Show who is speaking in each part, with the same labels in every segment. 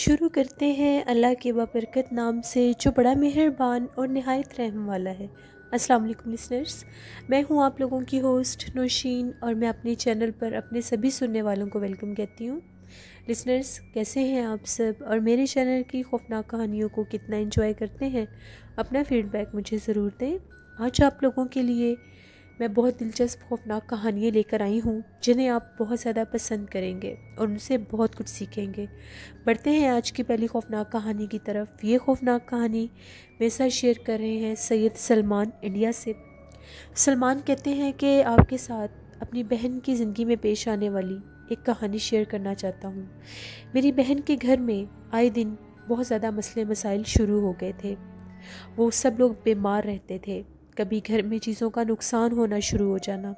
Speaker 1: शुरू करते हैं अल्लाह के बरकत नाम से, जो बड़ा मेहरबान और नहायत रहम वाला है। अस्सलाम वालेकुम लिसनर्स मैं हूँ आप लोगों की होस्ट नौशीन और मैं अपने चैनल पर अपने सभी सुनने वालों को वेलकम कहती हूँ। लिसनर्स कैसे हैं आप सब? और मेरे चैनल की खौफनाक कहानियों को कितना इन्जॉय करते हैं? अपना फीडबैक मुझे ज़रूर दें। आज आप लोगों के लिए मैं बहुत दिलचस्प खौफनाक कहानियाँ लेकर आई हूँ, जिन्हें आप बहुत ज़्यादा पसंद करेंगे और उनसे बहुत कुछ सीखेंगे। बढ़ते हैं आज की पहली खौफनाक कहानी की तरफ़। ये खौफनाक कहानी मेरे साथ शेयर कर रहे हैं सैयद सलमान, इंडिया से। सलमान कहते हैं कि आपके साथ अपनी बहन की ज़िंदगी में पेश आने वाली एक कहानी शेयर करना चाहता हूँ। मेरी बहन के घर में आए दिन बहुत ज़्यादा मसले मसाइल शुरू हो गए थे। वो सब लोग बीमार रहते थे। कभी घर में चीज़ों का नुकसान होना शुरू हो जाना।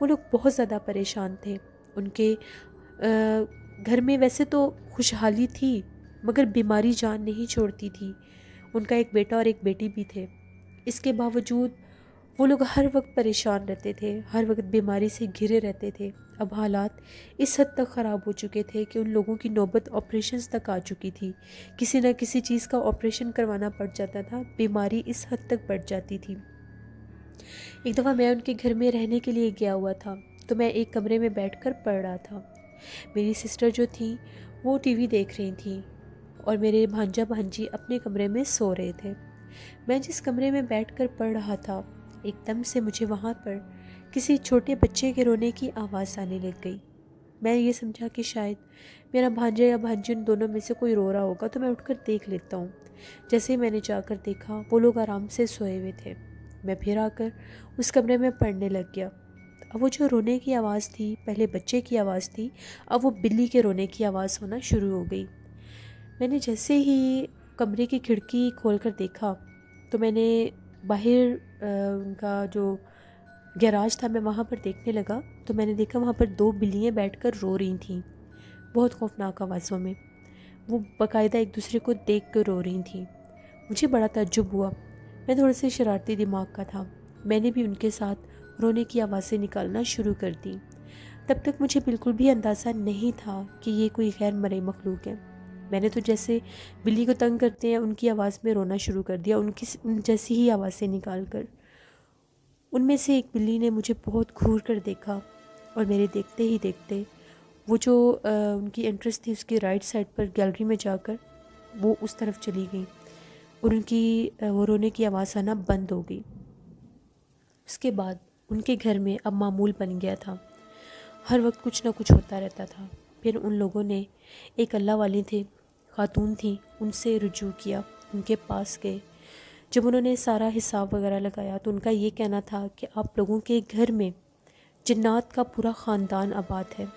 Speaker 1: वो लोग बहुत ज़्यादा परेशान थे। उनके घर में वैसे तो खुशहाली थी, मगर बीमारी जान नहीं छोड़ती थी। उनका एक बेटा और एक बेटी भी थे। इसके बावजूद वो लोग हर वक्त परेशान रहते थे, हर वक्त बीमारी से घिरे रहते थे। अब हालात इस हद तक ख़राब हो चुके थे कि उन लोगों की नौबत ऑपरेशंस तक आ चुकी थी। किसी न किसी चीज़ का ऑपरेशन करवाना पड़ जाता था, बीमारी इस हद तक बढ़ जाती थी। एक दफ़ा मैं उनके घर में रहने के लिए गया हुआ था तो मैं एक कमरे में बैठकर पढ़ रहा था। मेरी सिस्टर जो थी, वो टीवी देख रही थी और मेरे भांजा भांजी अपने कमरे में सो रहे थे। मैं जिस कमरे में बैठकर पढ़ रहा था, एकदम से मुझे वहाँ पर किसी छोटे बच्चे के रोने की आवाज़ आने लग गई। मैं ये समझा कि शायद मेरा भांजा या भांजी उन दोनों में से कोई रो रहा होगा तो मैं उठकर देख लेता हूँ। जैसे ही मैंने जाकर देखा, वो लोग आराम से सोए हुए थे। मैं फिर आकर उस कमरे में पढ़ने लग गया। अब वो जो रोने की आवाज़ थी, पहले बच्चे की आवाज़ थी, अब वो बिल्ली के रोने की आवाज़ होना शुरू हो गई। मैंने जैसे ही कमरे की खिड़की खोल कर देखा तो मैंने बाहर उनका जो गैराज था, मैं वहाँ पर देखने लगा तो मैंने देखा वहाँ पर दो बिल्लियाँ बैठकर रो रही थीं। बहुत खौफनाक आवाज़ों में। वो बाकायदा एक दूसरे को देख कर रो रही थी। मुझे बड़ा तजुब हुआ। मैं थोड़े से शरारती दिमाग का था। मैंने भी उनके साथ रोने की आवाज़ें निकालना शुरू कर दी। तब तक मुझे बिल्कुल भी अंदाज़ा नहीं था कि ये कोई गैर मरे मखलूक है। मैंने तो जैसे बिल्ली को तंग करते हैं उनकी आवाज़ में रोना शुरू कर दिया उनकी उन जैसी ही आवाज़ें निकाल कर। उनमें से एक बिल्ली ने मुझे बहुत घूर कर देखा और मेरे देखते ही देखते वो जो आ, उनकी इंटरेस्ट थी उसकी राइट साइड पर गैलरी में जाकर वो उस तरफ़ चली गई। और उनकी वो रोने की आवाज़ आना बंद हो गई। उसके बाद उनके घर में अब मामूल बन गया था। हर वक्त कुछ ना कुछ होता रहता था। फिर उन लोगों ने, एक अल्लाह वाली थे, खातून थी, उनसे रुजू किया, उनके पास गए। जब उन्होंने सारा हिसाब वगैरह लगाया तो उनका ये कहना था कि आप लोगों के घर में जन्नात का पूरा ख़ानदान आबाद है।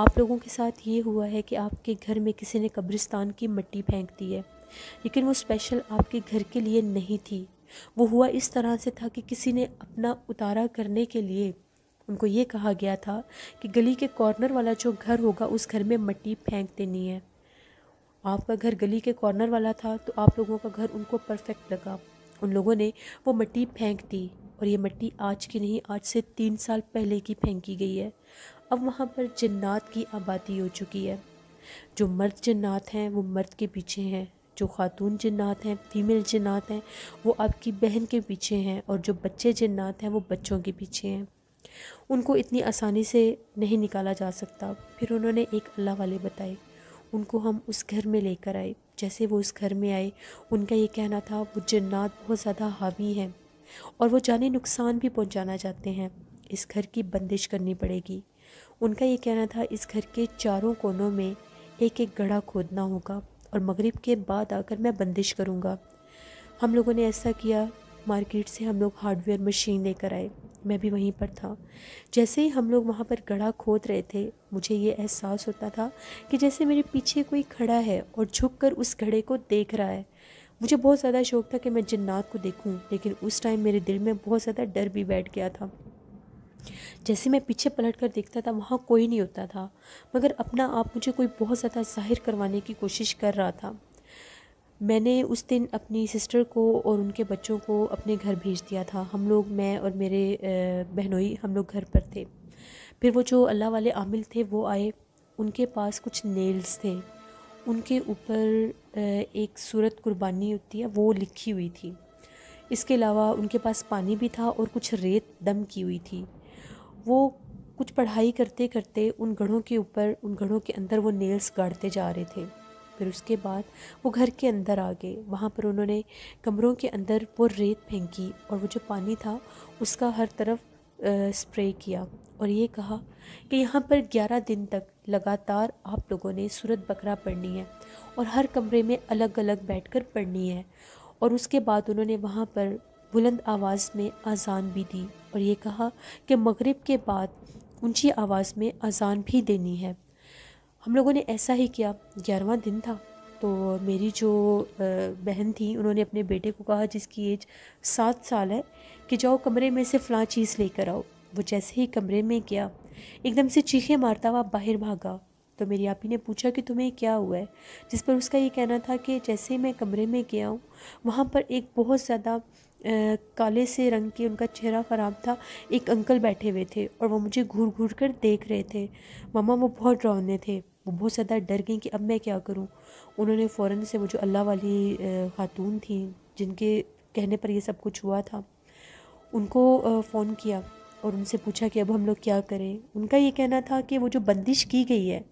Speaker 1: आप लोगों के साथ ये हुआ है कि आपके घर में किसी ने कब्रिस्तान की मिट्टी फेंक दी है। लेकिन वो स्पेशल आपके घर के लिए नहीं थी। वो हुआ इस तरह से था कि किसी ने अपना उतारा करने के लिए उनको ये कहा गया था कि गली के कॉर्नर वाला जो घर होगा, उस घर में मट्टी फेंक देनी है। आपका घर गली के कॉर्नर वाला था तो आप लोगों का घर उनको परफेक्ट लगा। उन लोगों ने वो मट्टी फेंक दी और ये मट्टी आज की नहीं, आज से तीन साल पहले की फेंकी गई है। अब वहाँ पर जन्नात की आबादी हो चुकी है। जो मर्द जन्नात हैं, वो मर्द के पीछे हैं। जो ख़ातून जन्नात हैं, फ़ीमेल जन्नात हैं, वो आपकी बहन के पीछे हैं और जो बच्चे जन्नात हैं, वो बच्चों के पीछे हैं। उनको इतनी आसानी से नहीं निकाला जा सकता। फिर उन्होंने एक अल्लाह वाले बताए, उनको हम उस घर में लेकर आए। जैसे वो उस घर में आए, उनका ये कहना था, वो जन्नात बहुत ज़्यादा हावी हैं और वो जाने नुकसान भी पहुंचाना चाहते हैं। इस घर की बंदिश करनी पड़ेगी। उनका ये कहना था, इस घर के चारों कोनों में एक एक गढ़ा खोदना होगा। और मगरिब के बाद आकर मैं बंदिश करूँगा। हम लोगों ने ऐसा किया। मार्केट से हम लोग हार्डवेयर मशीन लेकर आए। मैं भी वहीं पर था। जैसे ही हम लोग वहाँ पर गढ़ा खोद रहे थे, मुझे ये एहसास होता था कि जैसे मेरे पीछे कोई खड़ा है और झुक कर उस घड़े को देख रहा है। मुझे बहुत ज़्यादा शौक था कि मैं जन्नात को देखूँ, लेकिन उस टाइम मेरे दिल में बहुत ज़्यादा डर भी बैठ गया था। जैसे मैं पीछे पलट कर देखता था, वहाँ कोई नहीं होता था। मगर अपना आप मुझे कोई बहुत ज़्यादा ज़ाहिर करवाने की कोशिश कर रहा था। मैंने उस दिन अपनी सिस्टर को और उनके बच्चों को अपने घर भेज दिया था। हम लोग, मैं और मेरे बहनोई हम लोग घर पर थे। फिर वो जो अल्लाह वाले आमिल थे, वो आए। उनके पास कुछ नेल्स थे। उनके ऊपर एक सूरत कुर्बानी होती है, वो लिखी हुई थी। इसके अलावा उनके पास पानी भी था और कुछ रेत दम की हुई थी। वो कुछ पढ़ाई करते करते उन गढ़ों के ऊपर, उन गढ़ों के अंदर वो नेल्स गाड़ते जा रहे थे। फिर उसके बाद वो घर के अंदर आ गए। वहाँ पर उन्होंने कमरों के अंदर वो रेत फेंकी और वो जो पानी था उसका हर तरफ़ स्प्रे किया और ये कहा कि यहाँ पर 11 दिन तक लगातार आप लोगों ने सूरत बकरा पढ़नी है और हर कमरे में अलग अलग बैठकर पढ़नी है। और उसके बाद उन्होंने वहाँ पर बुलंद आवाज़ में अजान भी दी और ये कहा कि मगरिब के बाद ऊँची आवाज़ में अजान भी देनी है। हम लोगों ने ऐसा ही किया। ग्यारहवा दिन था। तो मेरी जो बहन थी, उन्होंने अपने बेटे को कहा, जिसकी एज सात साल है, कि जाओ कमरे में से फ़लाँ चीज़ लेकर आओ। वो जैसे ही कमरे में गया, एकदम से चीखें मारता हुआ बाहर भागा। तो मेरी आपी ने पूछा कि तुम्हें क्या हुआ है? जिस पर उसका ये कहना था कि जैसे ही मैं कमरे में गया हूँ, वहाँ पर एक बहुत ज़्यादा काले से रंग के उनका चेहरा ख़राब था। एक अंकल बैठे हुए थे और वो मुझे घूर घूर कर देख रहे थे। मम्मा, वो बहुत डरावने थे। वो बहुत ज़्यादा डर गई कि अब मैं क्या करूँ। उन्होंने फ़ौर से वो जो अल्लाह वाली खातून थी, जिनके कहने पर ये सब कुछ हुआ था। उनको फ़ोन किया और उनसे पूछा कि अब हम लोग क्या करें? उनका ये कहना था कि वो जो बंदिश की गई है,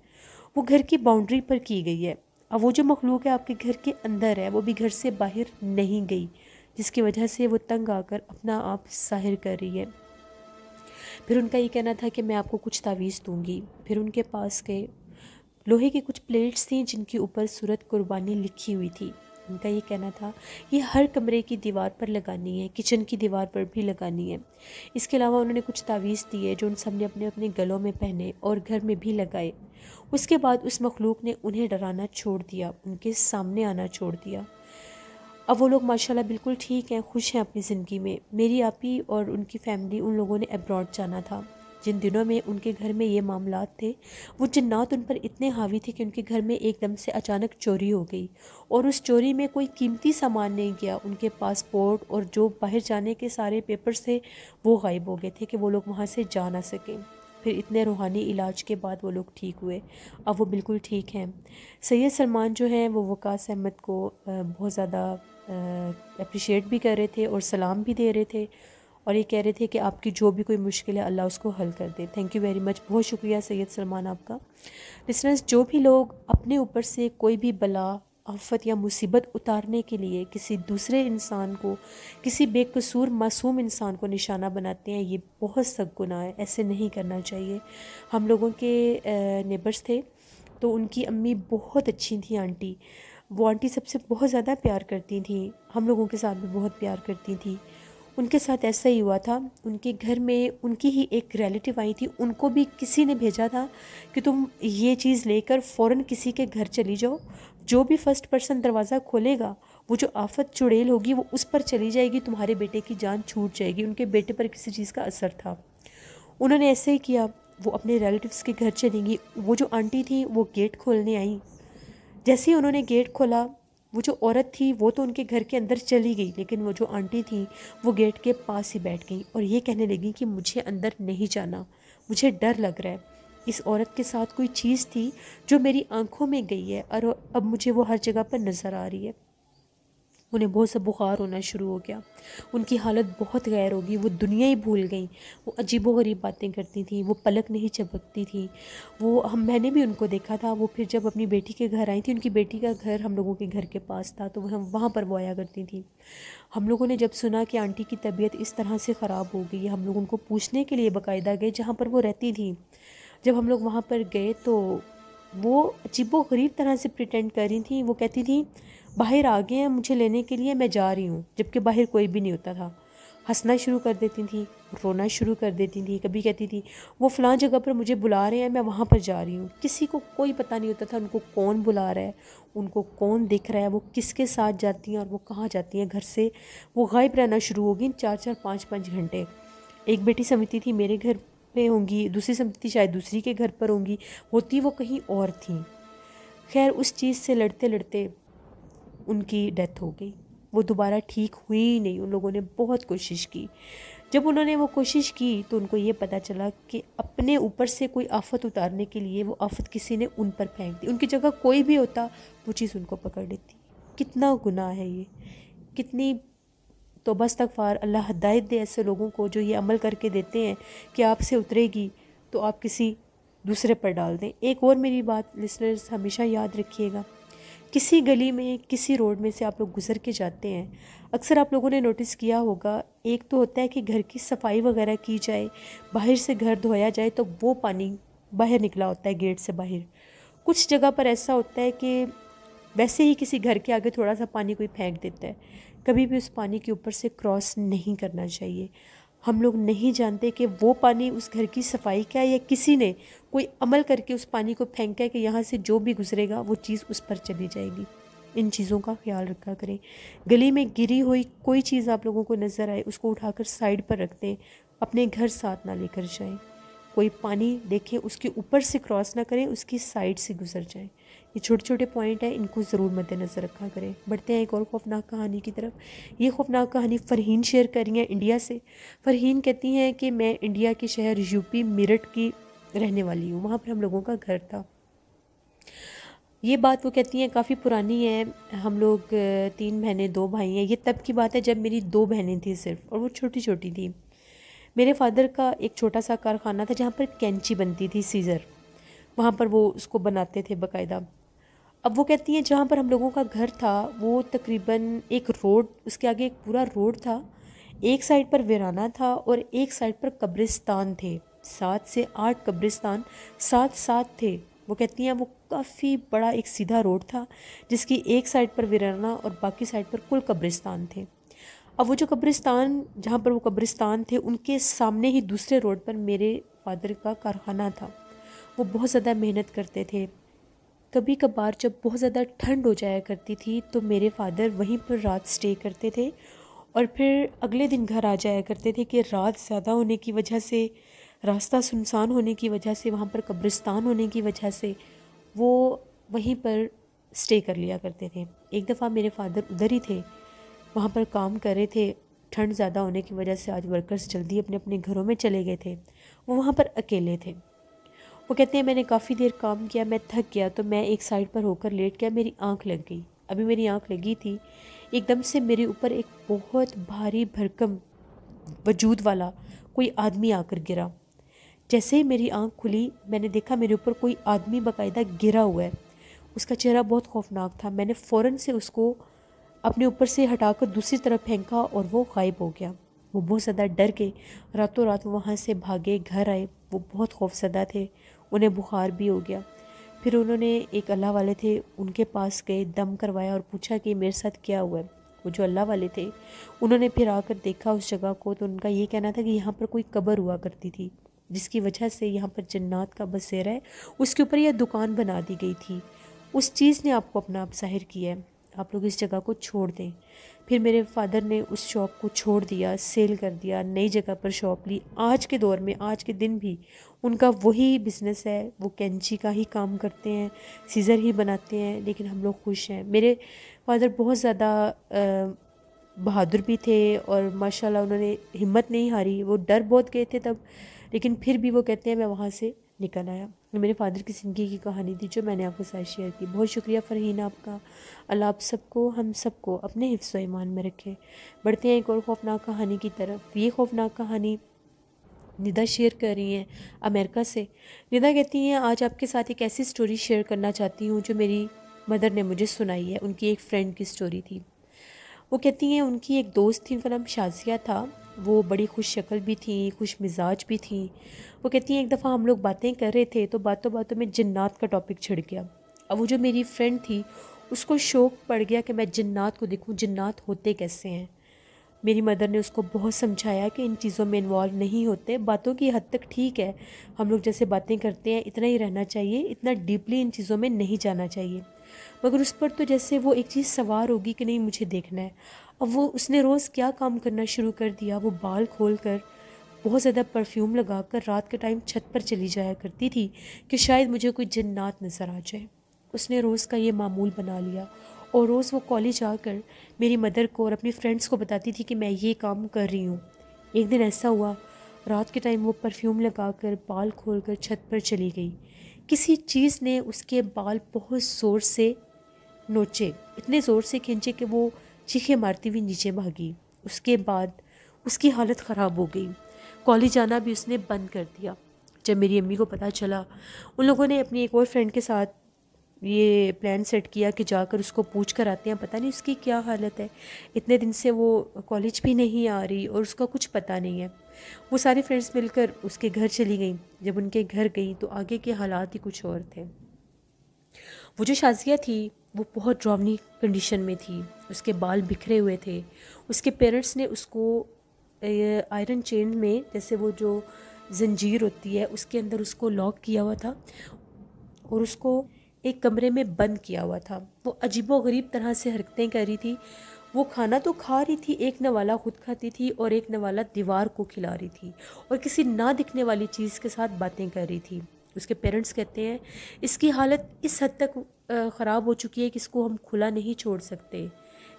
Speaker 1: वो घर की बाउंड्री पर की गई है। अब वो जो मखलूक है, आपके घर के अंदर है, वो भी घर से बाहर नहीं गई। जिसकी वजह से वो तंग आकर अपना आप ज़ाहिर कर रही है। फिर उनका ये कहना था कि मैं आपको कुछ तावीज़ दूँगी। फिर उनके पास गए। लोहे की कुछ प्लेट्स थी जिनके ऊपर सूरत कुर्बानी लिखी हुई थी। उनका ये कहना था, ये हर कमरे की दीवार पर लगानी है, किचन की दीवार पर भी लगानी है। इसके अलावा उन्होंने कुछ तावीज़ दिए जो उन सबने अपने अपने गलों में पहने और घर में भी लगाए। उसके बाद उस मखलूक ने उन्हें डराना छोड़ दिया, उनके सामने आना छोड़ दिया। अब वो लोग, माशाल्लाह, बिल्कुल ठीक हैं, खुश हैं अपनी ज़िंदगी में। मेरी आपी और उनकी फैमिली उन लोगों ने अब्रॉड जाना था। जिन दिनों में उनके घर में ये मामला थे, वो जन्नात उन पर इतने हावी थे कि उनके घर में एकदम से अचानक चोरी हो गई। और उस चोरी में कोई कीमती सामान नहीं गया। उनके पासपोर्ट और जो बाहर जाने के सारे पेपर्स थे, वो गायब हो गए थे कि वो लोग वहाँ से जा ना सकें। फिर इतने रूहानी इलाज के बाद वो लोग ठीक हुए। अब वो बिल्कुल ठीक हैं। सैयद सलमान जो हैं, वो वकास अहमद को बहुत ज़्यादा अप्रिशिएट भी कर रहे थे और सलाम भी दे रहे थे और ये कह रहे थे कि आपकी जो भी कोई मुश्किल है, अल्लाह उसको हल कर दे। थैंक यू वेरी मच बहुत शुक्रिया सैयद सलमान आपका। लिसनर्स जो भी लोग अपने ऊपर से कोई भी बला, आफत या मुसीबत उतारने के लिए किसी दूसरे इंसान को, किसी बेकसूर मासूम इंसान को निशाना बनाते हैं, ये बहुत सख्त गुनाह है। ऐसे नहीं करना चाहिए। हम लोगों के नेबर्स थे तो उनकी अम्मी बहुत अच्छी थी आंटी। वो आंटी सबसे बहुत ज़्यादा प्यार करती थी। हम लोगों के साथ भी बहुत प्यार करती थी। उनके साथ ऐसा ही हुआ था। उनके घर में उनकी ही एक रिलेटिव आई थी। उनको भी किसी ने भेजा था कि तुम ये चीज़ लेकर फ़ौर किसी के घर चली जाओ। जो भी फ़र्स्ट पर्सन दरवाज़ा खोलेगा, वो जो आफत चुड़ैल होगी, वो उस पर चली जाएगी। तुम्हारे बेटे की जान छूट जाएगी। उनके बेटे पर किसी चीज़ का असर था। उन्होंने ऐसे ही किया। वो अपने रिलेटिव्स के घर चलेंगी वो जो आंटी थी, वो गेट खोलने आई। जैसे ही उन्होंने गेट खोला, वो जो औरत थी, वो तो उनके घर के अंदर चली गई, लेकिन वो जो आंटी थी, वो गेट के पास ही बैठ गई और ये कहने लगी कि मुझे अंदर नहीं जाना, मुझे डर लग रहा है। इस औरत के साथ कोई चीज़ थी जो मेरी आँखों में गई है और अब मुझे वो हर जगह पर नज़र आ रही है। उन्हें बहुत सा बुखार होना शुरू हो गया। उनकी हालत बहुत गैर होगी, वो दुनिया ही भूल गई। वो अजीबो गरीब बातें करती थी, वो पलक नहीं चपकती थी। वो, हम, मैंने भी उनको देखा था, वो फिर जब अपनी बेटी के घर आई थी, उनकी बेटी का घर हम लोगों के घर के पास था तो हम वहाँ पर वो आया करती थी। हम लोगों ने जब सुना कि आंटी की तबीयत इस तरह से ख़राब हो गई, हम लोग उनको पूछने के लिए बाकायदा गए, जहाँ पर वो रहती थी। जब हम लोग वहाँ पर गए तो वो अजीबो गरीब तरह से प्रिटेंड कर रही थी, वो कहती थी बाहर आ गए हैं मुझे लेने के लिए, मैं जा रही हूँ। जबकि बाहर कोई भी नहीं होता था। हंसना शुरू कर देती थी, रोना शुरू कर देती थी। कभी कहती थी, वो फ़लाँ जगह पर मुझे बुला रहे हैं, मैं वहाँ पर जा रही हूँ। किसी को कोई पता नहीं होता था उनको कौन बुला रहा है, उनको कौन दिख रहा है, वो किसके साथ जाती हैं और वो कहाँ जाती हैं। घर से वो गायब रहना शुरू होगी चार चार, पाँच पाँच घंटे। एक बेटी समझती थी, मेरे घर पे होंगी। दूसरी समझती, शायद दूसरी के घर पर होंगी। होती वो कहीं और थी। खैर, उस चीज़ से लड़ते लड़ते उनकी डेथ हो गई। वो दोबारा ठीक हुई ही नहीं। उन लोगों ने बहुत कोशिश की। जब उन्होंने वो कोशिश की तो उनको ये पता चला कि अपने ऊपर से कोई आफत उतारने के लिए वो आफत किसी ने उन पर फेंक दी। उनकी जगह कोई भी होता, वो चीज़ उनको पकड़ लेती। कितना गुनाह है ये। कितनी तो बस तक फार अल्लाह हदायत दे ऐसे लोगों को जो ये अमल करके देते हैं कि आपसे उतरेगी तो आप किसी दूसरे पर डाल दें। एक और मेरी बात लिसनर्स हमेशा याद रखिएगा। किसी गली में, किसी रोड में से आप लोग गुज़र के जाते हैं, अक्सर आप लोगों ने नोटिस किया होगा, एक तो होता है कि घर की सफ़ाई वगैरह की जाए, बाहर से घर धोया जाए तो वो पानी बाहर निकला होता है, गेट से बाहर। कुछ जगह पर ऐसा होता है कि वैसे ही किसी घर के आगे थोड़ा सा पानी कोई फेंक देता है, कभी भी उस पानी के ऊपर से क्रॉस नहीं करना चाहिए। हम लोग नहीं जानते कि वो पानी उस घर की सफ़ाई का है या किसी ने कोई अमल करके उस पानी को फेंका है कि यहाँ से जो भी गुजरेगा, वो चीज़ उस पर चली जाएगी। इन चीज़ों का ख्याल रखा करें। गली में गिरी हुई कोई चीज़ आप लोगों को नज़र आए, उसको उठाकर साइड पर रख दें, अपने घर साथ ना लेकर जाएँ। कोई पानी देखें, उसके ऊपर से क्रॉस ना करें, उसकी साइड से गुजर जाएँ। ये छोटे छोटे पॉइंट हैं, इनको ज़रूर मद्देनज़र रखा करें। बढ़ते हैं एक और खौफनाक कहानी की तरफ़। ये खौफनाक कहानी फ़रहीन शेयर कर रही हैं इंडिया से। फ़रहीन कहती हैं कि मैं इंडिया के शहर यूपी मेरठ की रहने वाली हूँ। वहाँ पर हम लोगों का घर था। ये बात वो कहती हैं काफ़ी पुरानी है। हम लोग, तीन बहनें, दो भाई हैं। ये तब की बात है जब मेरी दो बहनें थी सिर्फ़ और वो छोटी छोटी थी। मेरे फादर का एक छोटा सा कारखाना था जहाँ पर कैंची बनती थी, सीज़र। वहाँ पर वो उसको बनाते थे बाकायदा। अब वो कहती हैं, जहाँ पर हम लोगों का घर था, वो तकरीबन एक रोड, उसके आगे एक पूरा रोड था। एक साइड पर वीराना था और एक साइड पर कब्रिस्तान थे। सात से आठ कब्रिस्तान साथ साथ थे। वो कहती हैं, वो काफ़ी बड़ा एक सीधा रोड था, जिसकी एक साइड पर वीराना और बाकी साइड पर कुल कब्रिस्तान थे। अब वो जो कब्रिस्तान, जहाँ पर वो कब्रिस्तान थे, उनके सामने ही दूसरे रोड पर मेरे फादर का कारखाना था। वो बहुत ज़्यादा मेहनत करते थे। कभी कभार जब बहुत ज़्यादा ठंड हो जाया करती थी तो मेरे फादर वहीं पर रात स्टे करते थे और फिर अगले दिन घर आ जाया करते थे कि रात ज़्यादा होने की वजह से, रास्ता सुनसान होने की वजह से, वहाँ पर कब्रिस्तान होने की वजह से वो वहीं पर स्टे कर लिया करते थे। एक दफ़ा मेरे फादर उधर ही थे, वहाँ पर काम कर रहे थे, ठंड ज़्यादा होने की वजह से आज वर्कर्स जल्दी अपने अपने घरों में चले गए थे, वो वहाँ पर अकेले थे। वो कहते हैं, मैंने काफ़ी देर काम किया, मैं थक गया तो मैं एक साइड पर होकर लेट गया, मेरी आँख लग गई। अभी मेरी आँख लगी थी, एकदम से मेरे ऊपर एक बहुत भारी भरकम वजूद वाला कोई आदमी आकर गिरा। जैसे ही मेरी आँख खुली, मैंने देखा मेरे ऊपर कोई आदमी बाकायदा गिरा हुआ है। उसका चेहरा बहुत खौफनाक था। मैंने फ़ौर से उसको अपने ऊपर से हटाकर दूसरी तरफ़ फेंका और वो गायब हो गया। वो बहुत ज़्यादा डर के रातों रात वहाँ से भागे, घर आए। वो बहुत खौफजदा थे। उन्हें बुखार भी हो गया। फिर उन्होंने एक अल्लाह वाले थे, उनके पास गए, दम करवाया और पूछा कि मेरे साथ क्या हुआ है? वो जो अल्लाह वाले थे, उन्होंने फिर आकर देखा उस जगह को तो उनका ये कहना था कि यहाँ पर कोई कब्र हुआ करती थी, जिसकी वजह से यहाँ पर जन्नात का बसेरा है, उसके ऊपर यह दुकान बना दी गई थी। उस चीज़ ने आपको अपना आप ज़ाहिर किया है। आप लोग इस जगह को छोड़ दें। फिर मेरे फादर ने उस शॉप को छोड़ दिया, सेल कर दिया, नई जगह पर शॉप ली। आज के दौर में, आज के दिन भी उनका वही बिज़नेस है। वो कैंची का ही काम करते हैं सीज़र ही बनाते हैं, लेकिन हम लोग खुश हैं। मेरे फादर बहुत ज़्यादा बहादुर भी थे और माशाल्लाह उन्होंने हिम्मत नहीं हारी। वो डर बहुत गए थे तब, लेकिन फिर भी वो कहते हैं, मैं वहाँ से निकल आया। मेरे फादर की ज़िंदगी की कहानी थी, जो मैंने आपके साथ शेयर की। बहुत शुक्रिया फ़रहीन आपका। अल्लाह आप सबको, हम सबको अपने हिफ्स ईमान में रखे। बढ़ते हैं एक और खौफनाक कहानी की तरफ़। ये खौफनाक कहानी निदा शेयर कर रही हैं अमेरिका से। निदा कहती हैं, आज आपके साथ एक ऐसी स्टोरी शेयर करना चाहती हूँ, जो मेरी मदर ने मुझे सुनाई है। उनकी एक फ्रेंड की स्टोरी थी। वो कहती हैं, उनकी एक दोस्त थी, उनका नाम शाजिया था। वो बड़ी खुश शक्ल भी थी, खुश मिजाज भी थी। वो कहती हैं, एक दफ़ा हम लोग बातें कर रहे थे तो बातों बातों में जन्नात का टॉपिक छिड़ गया। अब वो जो मेरी फ्रेंड थी, उसको शौक पड़ गया कि मैं जन्नात को देखूँ, जन्नात होते कैसे हैं? मेरी मदर ने उसको बहुत समझाया कि इन चीज़ों में इन्वॉल्व नहीं होते। बातों की हद तक ठीक है। हम लोग जैसे बातें करते हैं, इतना ही रहना चाहिए, इतना डीपली इन चीज़ों में नहीं जाना चाहिए। मगर उस पर तो जैसे वो एक चीज़ सवार होगी कि नहीं, मुझे देखना है। अब वो, उसने रोज़ क्या काम करना शुरू कर दिया? वो बाल खोल कर बहुत ज़्यादा परफ्यूम लगा कर रात के टाइम छत पर चली जाया करती थी कि शायद मुझे कोई जन्नात नज़र आ जाए। उसने रोज़ का ये मामूल बना लिया और रोज़ वो कॉलेज आकर मेरी मदर को और अपनी फ्रेंड्स को बताती थी कि मैं ये काम कर रही हूँ। एक दिन ऐसा हुआ, रात के टाइम वो परफ्यूम लगा कर बाल खोल कर छत पर चली गई। किसी चीज़ ने उसके बाल बहुत ज़ोर से नोचे, इतने ज़ोर से खींचे कि वो चीखे मारती हुई नीचे भागी। उसके बाद उसकी हालत ख़राब हो गई। कॉलेज जाना भी उसने बंद कर दिया। जब मेरी अम्मी को पता चला, उन लोगों ने अपनी एक और फ्रेंड के साथ ये प्लान सेट किया कि जाकर उसको पूछ कर आते हैं। पता नहीं उसकी क्या हालत है। इतने दिन से वो कॉलेज भी नहीं आ रही और उसका कुछ पता नहीं है। वो सारी फ्रेंड्स मिलकर उसके घर चली गई। जब उनके घर गई तो आगे के हालात ही कुछ और थे। वो जो शाजिया थी, वो बहुत ड्रावनी कंडीशन में थी। उसके बाल बिखरे हुए थे। उसके पेरेंट्स ने उसको आयरन चेन में, जैसे वो जो जंजीर होती है, उसके अंदर उसको लॉक किया हुआ था और उसको एक कमरे में बंद किया हुआ था। वो अजीबो गरीब तरह से हरकतें कर रही थी। वो खाना तो खा रही थी, एक नवाला खुद खाती थी और एक नवाला दीवार को खिला रही थी और किसी ना दिखने वाली चीज़ के साथ बातें कर रही थी। उसके पेरेंट्स कहते हैं, इसकी हालत इस हद तक ख़राब हो चुकी है कि इसको हम खुला नहीं छोड़ सकते।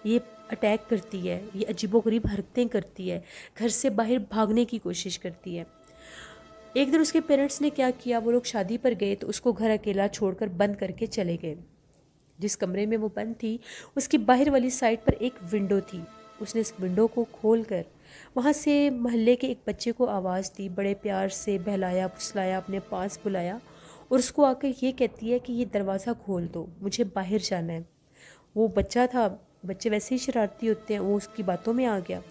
Speaker 1: ये अटैक करती है, ये अजीबो गरीब हरकतें करती है, घर से बाहर भागने की कोशिश करती है। एक दिन उसके पेरेंट्स ने क्या किया, वो लोग शादी पर गए तो उसको घर अकेला छोड़कर बंद करके चले गए। जिस कमरे में वो बंद थी, उसकी बाहर वाली साइड पर एक विंडो थी। उसने इस विंडो को खोल कर वहाँ से महल्ले के एक बच्चे को आवाज़ दी, बड़े प्यार से बहलाया, फुसलाया, अपने पास बुलाया और उसको आकर ये कहती है कि ये दरवाज़ा खोल दो, मुझे बाहर जाना है। वो बच्चा था, बच्चे वैसे ही शरारती होते हैं, वो उसकी बातों में आ गया।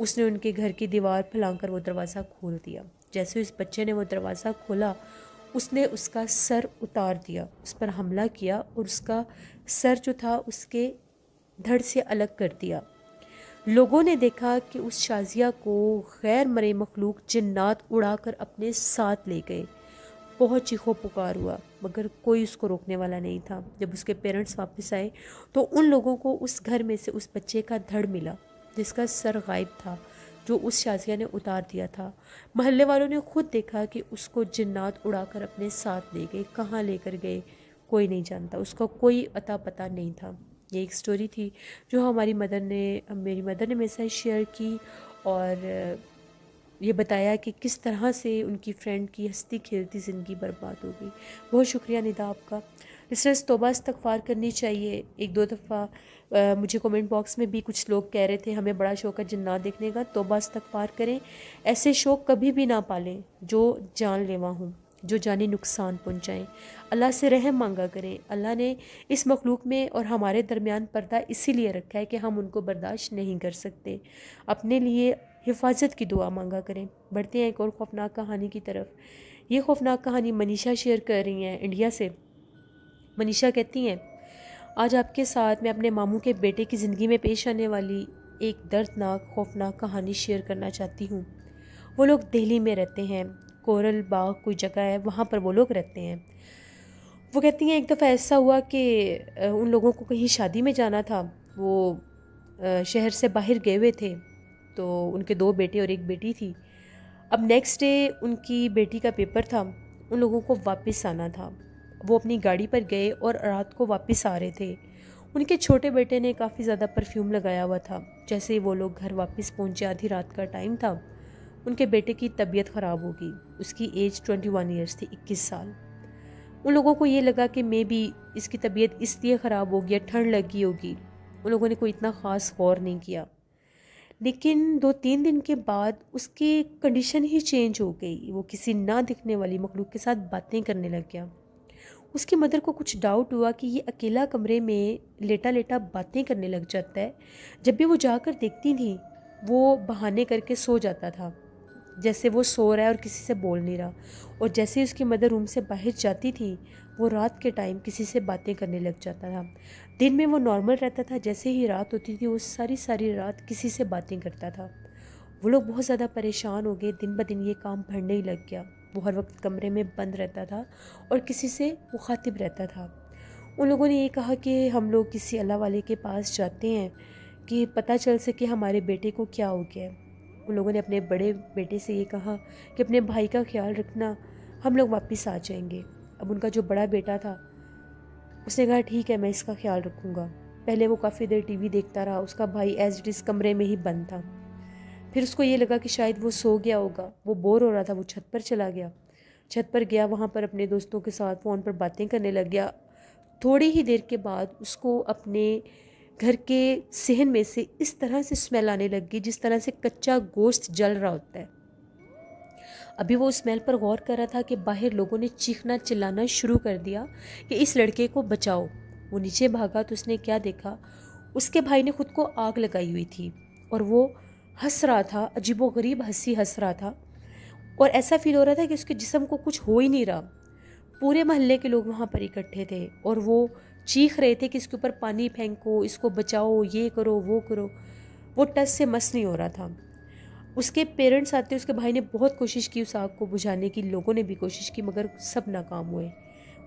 Speaker 1: उसने उनके घर की दीवार फैलाकर वो दरवाज़ा खोल दिया। जैसे उस बच्चे ने वो दरवाज़ा खोला उसने उसका सर उतार दिया, उस पर हमला किया और उसका सर जो था उसके धड़ से अलग कर दिया। लोगों ने देखा कि उस शाजिया को गैर मरे मखलूक जन्नात उड़ाकर अपने साथ ले गए। बहुत चीखो पुकार हुआ, मगर कोई उसको रोकने वाला नहीं था। जब उसके पेरेंट्स वापस आए तो उन लोगों को उस घर में से उस बच्चे का धड़ मिला, जिसका सर गायब था। जो उस शाजिया ने उतार दिया था। महल्ले वालों ने खुद देखा कि उसको जिन्नात उड़ाकर अपने साथ ले गए। कहाँ लेकर गए? कोई नहीं जानता। उसका कोई अता पता नहीं था। ये एक स्टोरी थी जो हमारी मदर ने, मेरी मदर ने मेरे साथ शेयर की और ये बताया कि किस तरह से उनकी फ्रेंड की हस्ती खेलती ज़िंदगी बर्बाद हो गई। बहुत शुक्रिया निदा आपका। लिसनर्स तोबा इस्तफ़ार करनी चाहिए। एक दो दफ़ा मुझे कमेंट बॉक्स में भी कुछ लोग कह रहे थे, हमें बड़ा शौक है जिन्ना देखने का तो बस तक पार करें। ऐसे शौक कभी भी ना पालें, जो जान लेवा हूँ, जो जानी नुकसान पहुँचाएँ। अल्लाह से रहम मांगा करें। अल्लाह ने इस मखलूक में और हमारे दरमियान पर्दा इसीलिए रखा है कि हम उनको बर्दाश्त नहीं कर सकते। अपने लिए हिफाजत की दुआ मांगा करें। बढ़ते हैं एक और खौफनाक कहानी की तरफ़। ये खौफनाक कहानी मनीषा शेयर कर रही हैं, इंडिया से। मनीषा कहती हैं आज आपके साथ मैं अपने मामू के बेटे की ज़िंदगी में पेश आने वाली एक दर्दनाक, खौफनाक कहानी शेयर करना चाहती हूँ। वो लोग दिल्ली में रहते हैं। कोरल बाग कोई जगह है, वहाँ पर वो लोग रहते हैं। वो कहती हैं, एक दफ़ा ऐसा हुआ कि उन लोगों को कहीं शादी में जाना था। वो शहर से बाहर गए हुए थे। तो उनके दो बेटे और एक बेटी थी। अब नेक्स्ट डे उनकी बेटी का पेपर था। उन लोगों को वापस आना था। वो अपनी गाड़ी पर गए और रात को वापस आ रहे थे। उनके छोटे बेटे ने काफ़ी ज़्यादा परफ्यूम लगाया हुआ था, जैसे ही वो लोग घर वापस पहुँचे आधी रात का टाइम था। उनके बेटे की तबीयत ख़राब हो गई उसकी एज ट्वेंटी वन ईयर्स थी, इक्कीस साल। उन लोगों को ये लगा कि मे बी इसकी तबीयत इसलिए ख़राब होगी या ठंड लगी होगी। उन लोगों ने कोई इतना ख़ास गौर नहीं किया। लेकिन दो तीन दिन के बाद उसकी कंडीशन ही चेंज हो गई। वो किसी ना दिखने वाली मखलूक के साथ बातें करने लग गया। उसकी मदर को कुछ डाउट हुआ कि ये अकेला कमरे में लेटा लेटा बातें करने लग जाता है। जब भी वो जाकर देखती थी, वो बहाने करके सो जाता था। जैसे वो सो रहा है और किसी से बोल नहीं रहा। और जैसे ही उसकी मदर रूम से बाहर जाती थी, वो रात के टाइम किसी से बातें करने लग जाता था। दिन में वो नॉर्मल रहता था। जैसे ही रात होती थी, वो सारी सारी रात किसी से बातें करता था। वो लोग बहुत ज़्यादा परेशान हो गए। दिन ब दिन ये काम बढ़ने ही लग गया। वो हर वक्त कमरे में बंद रहता था और किसी से मुखातिब रहता था। उन लोगों ने ये कहा कि हम लोग किसी अल्लाह वाले के पास जाते हैं कि पता चल सके हमारे बेटे को क्या हो गया उन लोगों ने अपने बड़े बेटे से ये कहा कि अपने भाई का ख्याल रखना, हम लोग वापस आ जाएँगे। अब उनका जो बड़ा बेटा था, उसने कहा, ठीक है, मैं इसका ख्याल रखूँगा। पहले वो काफ़ी देर टीवी देखता रहा, उसका भाई एज इट इज़ कमरे में ही बंद था। फिर उसको ये लगा कि शायद वो सो गया होगा, वो बोर हो रहा था, वो छत पर चला गया। छत पर गया, वहाँ पर अपने दोस्तों के साथ फ़ोन पर बातें करने लग गया। थोड़ी ही देर के बाद उसको अपने घर के सहन में से इस तरह से स्मेल आने लग गई, जिस तरह से कच्चा गोश्त जल रहा होता है। अभी वो स्मेल पर गौर कर रहा था कि बाहर लोगों ने चीखना चिल्लाना शुरू कर दिया कि इस लड़के को बचाओ। वो नीचे भागा तो उसने क्या देखा? उसके भाई ने खुद को आग लगाई हुई थी और वो हंस रहा था अजीबो गरीब हँसी हंस रहा था। और ऐसा फील हो रहा था कि उसके जिसम को कुछ हो ही नहीं रहा। पूरे मोहल्ले के लोग वहाँ पर इकट्ठे थे और वो चीख रहे थे कि इसके ऊपर पानी फेंको, इसको बचाओ, ये करो, वो करो। वो टस से मस नहीं हो रहा था। उसके पेरेंट्स आते, उसके भाई ने बहुत कोशिश की उस आग को बुझाने की, लोगों ने भी कोशिश की, मगर सब नाकाम हुए।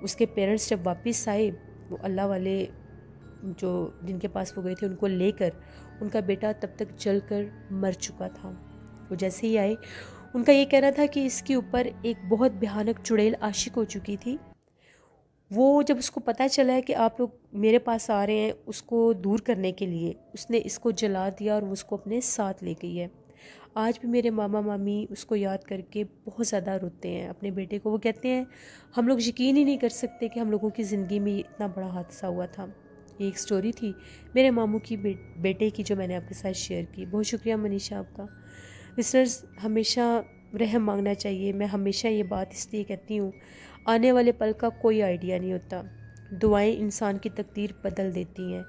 Speaker 1: उसके पेरेंट्स जब वापस आए, वो अल्लाह वाले जो जिनके पास वो गए थे, उनको लेकर उनका बेटा तब तक जल कर मर चुका था। वो जैसे ही आए, उनका ये कहना था कि इसके ऊपर एक बहुत भयानक चुड़ैल आशिक हो चुकी थी। वो जब उसको पता चला है कि आप लोग मेरे पास आ रहे हैं उसको दूर करने के लिए, उसने इसको जला दिया और उसको अपने साथ ले गई है। आज भी मेरे मामा मामी उसको याद करके बहुत ज़्यादा रोते हैं अपने बेटे को। वो कहते हैं, हम लोग यकीन ही नहीं कर सकते कि हम लोगों की ज़िंदगी में इतना बड़ा हादसा हुआ था। ये एक स्टोरी थी मेरे मामू की बे, बेटे की जो मैंने आपके साथ शेयर की। बहुत शुक्रिया मनीषा आपका। लिसनर्स हमेशा रहम मांगना चाहिए। मैं हमेशा ये बात इसलिए कहती हूँ आने वाले पल का कोई आइडिया नहीं होता। दुआएँ इंसान की तकदीर बदल देती हैं।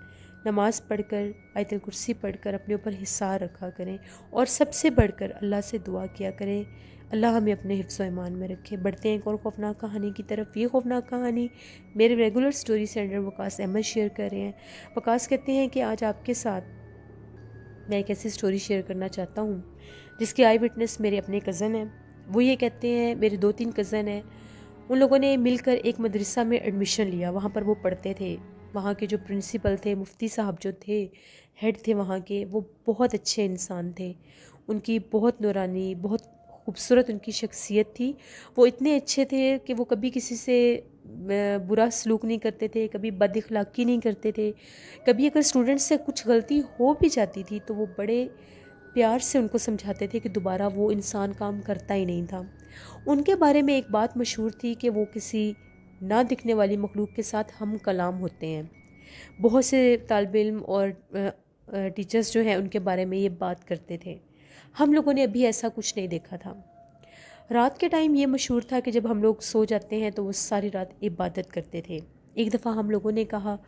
Speaker 1: नमाज़ पढ़कर आयतल कुर्सी पढ़कर अपने ऊपर हिस्सा रखा करें और सबसे बढ़कर अल्लाह से दुआ किया करें। अल्लाह हमें अपने हिफ्स ईमान में रखे। बढ़ते हैं एक और खौफनाक कहानी की तरफ़? ये खौफनाक कहानी मेरे regular story centre Waqas Ahmed share कर रहे हैं। वकास कहते हैं कि आज आपके साथ मैं एक ऐसी स्टोरी शेयर करना चाहता हूँ, जिसके आई विटनेस मेरे अपने कज़न हैं। वो ये कहते हैं, मेरे दो तीन कज़न हैं। उन लोगों ने मिलकर एक मदरसा में एडमिशन लिया। वहाँ पर वो पढ़ते थे। वहाँ के जो प्रिंसिपल थे, मुफ्ती साहब जो थे हेड थे वहाँ के, वो बहुत अच्छे इंसान थे। उनकी बहुत नूरानी, बहुत खूबसूरत उनकी शख्सियत थी। वो इतने अच्छे थे कि वो कभी किसी से बुरा सलूक नहीं करते थे, कभी बद अखलाक़ी नहीं करते थे। कभी अगर स्टूडेंट्स से कुछ गलती हो भी जाती थी तो वो बड़े प्यार से उनको समझाते थे कि दोबारा वो इंसान काम करता ही नहीं था। उनके बारे में एक बात मशहूर थी कि वो किसी ना दिखने वाली मखलूक के साथ हम कलाम होते हैं। बहुत से तालब इल्म और टीचर्स जो हैं, उनके बारे में ये बात करते थे। हम लोगों ने अभी ऐसा कुछ नहीं देखा था। रात के टाइम ये मशहूर था कि जब हम लोग सो जाते हैं तो वो सारी रात इबादत करते थे। एक दफ़ा हम लोगों ने कहा,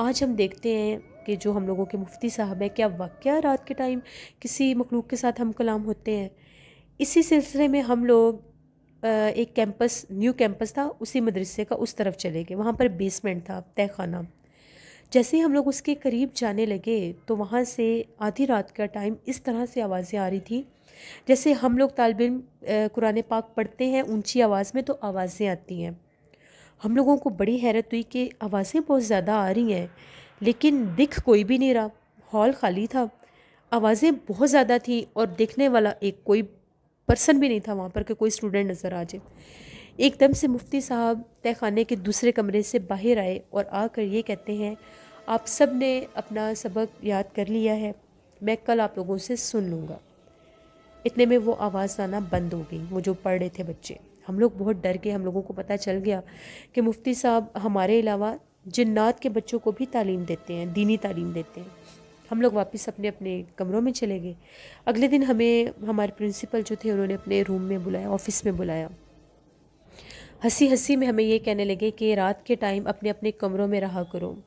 Speaker 1: आज हम देखते हैं कि जो हम लोगों के मुफ्ती साहब हैं, क्या वाक़ रात के टाइम किसी मखलूक के साथ हम कलाम होते हैं? इसी सिलसिले में हम लोग एक कैंपस, न्यू कैंपस था, उसी मदरसे का उस तरफ़ चले गए। वहाँ पर बेसमेंट था तय खाना जैसे हम लोग उसके करीब जाने लगे तो वहाँ से आधी रात का टाइम इस तरह से आवाज़ें आ रही थी। जैसे हम लोग तालब कुरान पाक पढ़ते हैं, ऊँची आवाज़ में तो आवाज़ें आती हैं। हम लोगों को बड़ी हैरत हुई कि आवाज़ें बहुत ज़्यादा आ रही हैं, लेकिन दिख कोई भी नहीं रहा। हॉल खाली था। आवाज़ें बहुत ज़्यादा थी और देखने वाला एक कोई पर्सन भी नहीं था वहाँ पर कि कोई स्टूडेंट नज़र आ जाए। एकदम से मुफ्ती साहब तय खाने के दूसरे कमरे से बाहर आए और आकर ये कहते हैं, आप सबने अपना सबक याद कर लिया है, मैं कल आप लोगों से सुन लूँगा। इतने में वो आवाज़ आना बंद हो गई, वो जो पढ़ रहे थे बच्चे। हम लोग बहुत डर गए, हम लोगों को पता चल गया कि मुफ्ती साहब हमारे अलावा जिन्नात के बच्चों को भी तालीम देते हैं, दीनी तालीम देते हैं। हम लोग वापस अपने अपने कमरों में चले गए। अगले दिन हमें, हमारे प्रिंसिपल जो थे, उन्होंने अपने रूम में बुलाया, ऑफ़िस में बुलाया। हँसी हँसी में हमें ये कहने लगे कि रात के टाइम अपने अपने कमरों में रहा करो।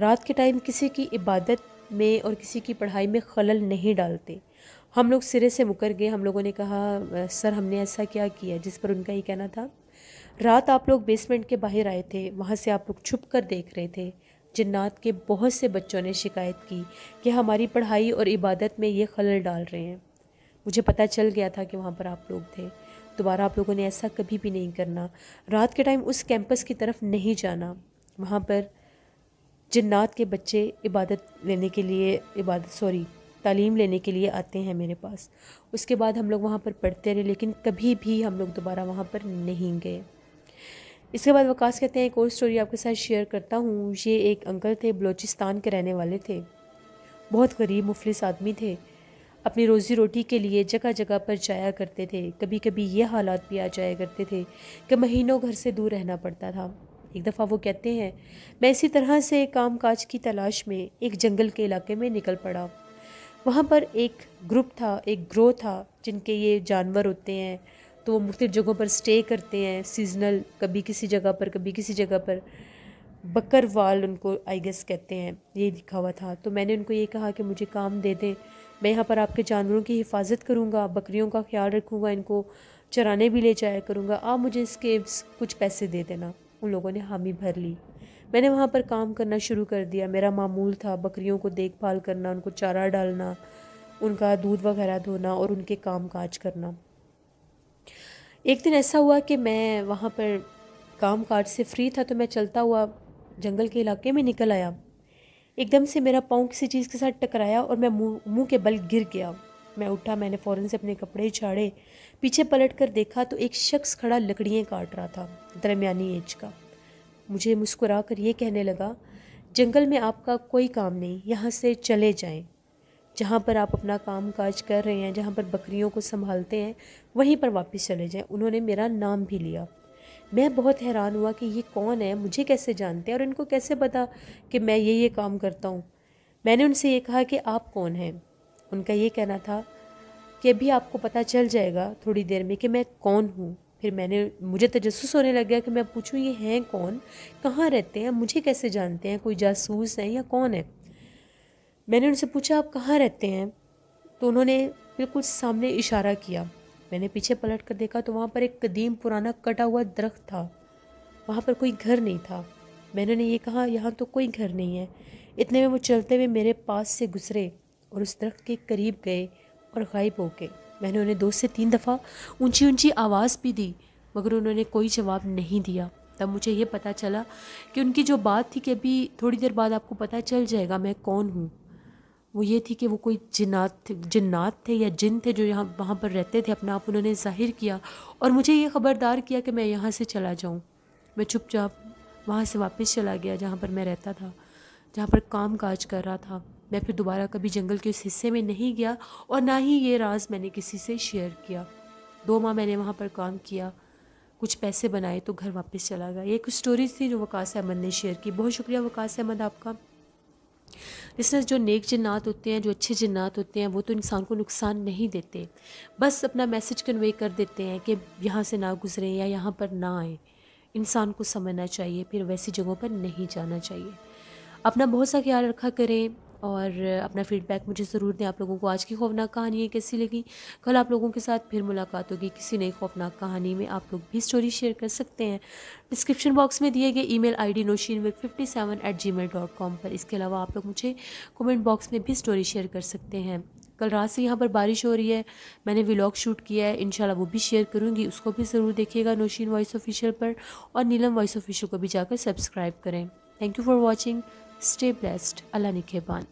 Speaker 1: रात के टाइम किसी की इबादत में और किसी की पढ़ाई में खलल नहीं डालते। हम लोग सिरे से मुकर गए, हम लोगों ने कहा, सर, हमने ऐसा क्या किया? जिस पर उनका ये कहना था, रात आप लोग बेसमेंट के बाहर आए थे, वहाँ से आप लोग छुप कर देख रहे थे। जन्नात के बहुत से बच्चों ने शिकायत की कि हमारी पढ़ाई और इबादत में ये खलल डाल रहे हैं। मुझे पता चल गया था कि वहाँ पर आप लोग थे। दोबारा आप लोगों ने ऐसा कभी भी नहीं करना। रात के टाइम उस कैंपस की तरफ़ नहीं जाना। वहाँ पर जन्नात के बच्चे इबादत लेने के लिए, इबादत, सॉरी, तालीम लेने के लिए आते हैं मेरे पास। उसके बाद हम लोग वहाँ पर पढ़ते रहे, लेकिन कभी भी हम लोग दोबारा वहाँ पर नहीं गए। इसके बाद वकास कहते हैं, एक और स्टोरी आपके साथ शेयर करता हूँ। ये एक अंकल थे, बलोचिस्तान के रहने वाले थे। बहुत गरीब, मुफलिस आदमी थे। अपनी रोज़ी रोटी के लिए जगह जगह पर जाया करते थे। कभी कभी ये हालात भी आ जाया करते थे कि महीनों घर से दूर रहना पड़ता था। एक दफ़ा वो कहते हैं, मैं इसी तरह से काम काज की तलाश में एक जंगल के इलाके में निकल पड़ा। वहाँ पर एक ग्रुप था, एक ग्रो था जिनके ये जानवर होते हैं तो वो मुख्तु जगहों पर स्टे करते हैं, सीजनल, कभी किसी जगह पर, कभी किसी जगह पर। बकरवाल उनको आई गेस कहते हैं, ये लिखा हुआ था। तो मैंने उनको ये कहा कि मुझे काम दे दें। मैं यहाँ पर आपके जानवरों की हिफाजत करूँगा, बकरियों का ख्याल रखूँगा, इनको चराने भी ले जाया करूँगा। आप मुझे इसके कुछ पैसे दे देना। उन लोगों ने हामी भर ली। मैंने वहाँ पर काम करना शुरू कर दिया। मेरा मामूल था, बकरियों को देखभाल करना, उनको चारा डालना, उनका दूध वगैरह धोना और उनके काम काज करना। एक दिन ऐसा हुआ कि मैं वहाँ पर काम काज से फ्री था तो मैं चलता हुआ जंगल के इलाके में निकल आया। एकदम से मेरा पाँव किसी चीज़ के साथ टकराया और मैं मुँह मुँह के बल गिर गया। मैं उठा, मैंने फ़ौरन से अपने कपड़े झाड़े, पीछे पलट कर देखा तो एक शख्स खड़ा लकड़ियाँ काट रहा था, दरमियानी एज का। मुझे मुस्कुरा कर ये कहने लगा, जंगल में आपका कोई काम नहीं, यहाँ से चले जाएँ। जहाँ पर आप अपना काम काज कर रहे हैं, जहाँ पर बकरियों को संभालते हैं, वहीं पर वापस चले जाएँ। उन्होंने मेरा नाम भी लिया। मैं बहुत हैरान हुआ कि ये कौन है, मुझे कैसे जानते हैं और इनको कैसे पता कि मैं ये ये काम करता हूँ? मैंने उनसे ये कहा कि आप कौन हैं? उनका ये कहना था कि अभी आपको पता चल जाएगा थोड़ी देर में कि मैं कौन हूँ। फिर मैंने, मुझे तजस्स होने लग गया कि मैं पूछूँ, ये हैं कौन? कहाँ रहते हैं? मुझे कैसे जानते हैं? कोई जासूस है या कौन है? मैंने उनसे पूछा, आप कहाँ रहते हैं? तो उन्होंने बिल्कुल सामने इशारा किया। मैंने पीछे पलट कर देखा तो वहाँ पर एक कदीम पुराना कटा हुआ दरख्त था। वहाँ पर कोई घर नहीं था। मैंने उन्हें ये कहा, यहाँ तो कोई घर नहीं है। इतने में वो चलते हुए मेरे पास से गुजरे और उस दरख्त के करीब गए और गायब हो गए। मैंने उन्हें दो से तीन दफ़ा ऊँची ऊँची आवाज़ भी दी, मगर उन्होंने कोई जवाब नहीं दिया। तब मुझे ये पता चला कि उनकी जो बात थी कि अभी थोड़ी देर बाद आपको पता चल जाएगा मैं कौन हूँ। वो ये थी कि वो कोई जिन्नात जिन्नात थे या जिन थे जो यहाँ, वहाँ पर रहते थे, अपना आप उन्होंने ज़ाहिर किया। और मुझे ये ख़बरदार किया कि मैं यहाँ से चला जाऊँ। मैं चुपचाप वहाँ से वापस चला गया जहाँ पर मैं रहता था, जहाँ पर काम काज कर रहा था। मैं फिर दोबारा कभी जंगल के उस हिस्से में नहीं गया और ना ही ये राज मैंने किसी से शेयर किया। दो माह मैंने वहाँ पर काम किया, कुछ पैसे बनाए तो घर वापस चला गया। ये कुछ स्टोरीज थी जो वकास अहमद ने शेयर की। बहुत शुक्रिया वकास अहमद आपका। लिसनर्स जो नेक जिन्नात होते हैं, जो अच्छे जिन्नात होते हैं, वो तो इंसान को नुकसान नहीं देते। बस अपना मैसेज कन्वे कर देते हैं कि यहाँ से ना गुजरें या यहाँ पर ना आए। इंसान को समझना चाहिए, फिर वैसी जगहों पर नहीं जाना चाहिए। अपना बहुत सा ख्याल रखा करें। और अपना फीडबैक मुझे ज़रूर दें। आप लोगों को आज की खौफनाक कहानी है कैसी लगी? कल आप लोगों के साथ फिर मुलाकात होगी किसी नई खौफनाक कहानी में। आप लोग भी स्टोरी शेयर कर सकते हैं। डिस्क्रिप्शन बॉक्स में दिए गए email ID Nosheen with fifty seven eight gmail dot com पर। इसके अलावा आप लोग मुझे कमेंट बॉक्स में भी स्टोरी शेयर कर सकते हैं। कल रात से यहाँ पर बारिश हो रही है। मैंने व्लॉग शूट किया है। इंशाल्लाह वो भी शेयर करूँगी। उसको भी ज़रूर देखिएगा नौशीन वॉइस ऑफिशियल पर और नीलम वॉइस ऑफिशियल को भी जाकर सब्सक्राइब करें। Thank you for watching stay blessed Allah निखेबान